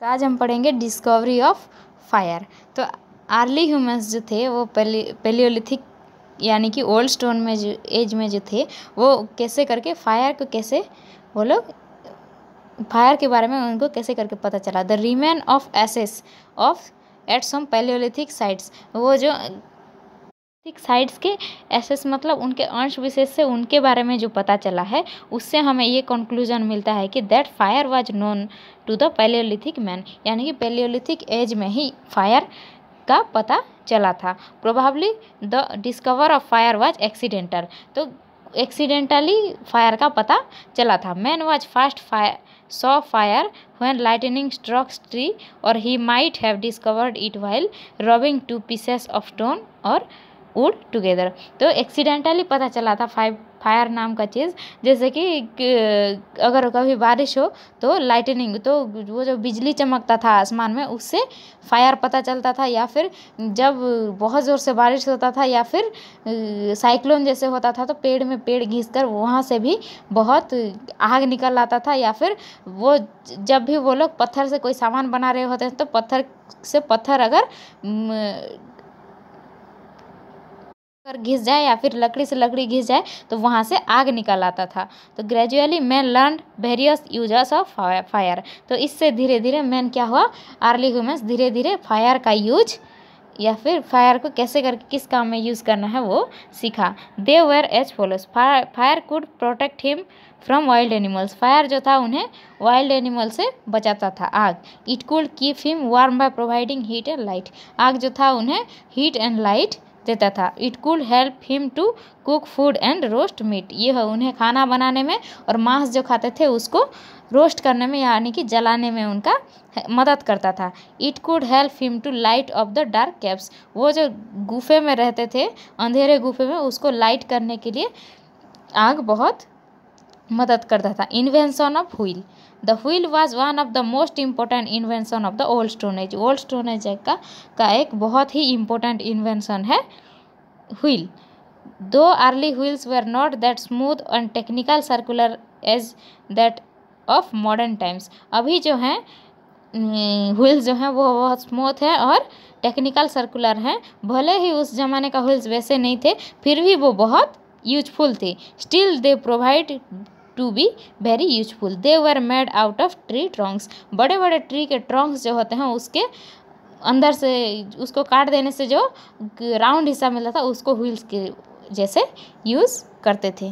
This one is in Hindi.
तो आज हम पढ़ेंगे डिस्कवरी ऑफ़ फायर तो आर्ली ह्यूमंस जो थे, वो पेली पेलियोलिथिक यानी कि ओल्ड स्टोन में जो एज में जो थे, वो कैसे करके फायर को कैसे, वो लोग फायर के बारे में उनको कैसे करके पता चला? The remain of ashes of at some palaeolithic sites वो जो साइड्स के एसेस मतलब उनके अंश विशेष से उनके बारे में जो पता चला है, उससे हमें ये कंक्लूजन मिलता है कि that fire was known to the palaeolithic man यानी कि पेलियोलिथिक एज में ही फायर का पता चला था। Probably the discover of fire was accidental तो एक्सीडेंटली फायर का पता चला था। Man was first fire saw fire when lightning strokes tree और he might have discovered it while rubbing two pieces of stone और वुड टुगेदर तो एक्सीडेंटली पता चला था फाइव फायर नाम का चीज़, जैसे कि अगर कभी बारिश हो तो लाइटनिंग तो वो जो बिजली चमकता था आसमान में, उससे फायर पता चलता था या फिर जब बहुत ज़ोर से बारिश होता था या फिर साइक्लोन जैसे होता था तो पेड़ में पेड़ घिस कर वहाँ से भी बहुत आग निकल आता था या फिर वो जब भी वो लोग पत्थर से कोई सामान बना रहे होते हैं तो पत्थर से पत्थर अगर अगर घिस जाए या फिर लकड़ी से लकड़ी घिस जाए तो वहाँ से आग निकल आता था। तो ग्रेजुअली मैन लर्न वेरियस यूज़र्स ऑफ़ फायर तो इससे धीरे धीरे मैन क्या हुआ? अर्ली ह्यूमंस धीरे धीरे फायर का यूज़ या फिर फायर को कैसे करके, किस काम में यूज़ करना है वो सीखा। They were as follows fire fire could protect him from wild animals fire जो था उन्हें वाइल्ड एनिमल से बचाता था, आग। It could keep him warm by providing heat and light आग जो था उन्हें हीट एंड लाइट देता था। It could help him to cook food and roast meat यह उन्हें खाना बनाने में और मांस जो खाते थे, उसको रोस्ट करने में यानी कि जलाने में उनका मदद करता था। It could help him to light of the dark caves वो जो गुफे में रहते थे, अंधेरे गुफे में, उसको लाइट करने के लिए आग बहुत मदद करता था। Invention of wheel the wheel was one of the most important invention of the old stone age old stone age का का एक बहुत ही इम्पोर्टेंट इन्वेंशन है wheel though early wheels were not that smooth and technical circular as that of modern times अभी जो हैं व्हील्स जो हैं वो बहुत स्मूथ है और टेक्निकल सर्कुलर हैं। भले ही उस ज़माने का व्हील्स वैसे नहीं थे, फिर भी वो बहुत यूजफुल थे। Still they proved to be very useful they were made out of tree trunks बड़े बड़े ट्री के ट्रंक्स जो होते हैं, उसके अंदर से, उसको काट देने से जो राउंड हिस्सा मिलता था, उसको व्हील्स के जैसे यूज़ करते थे।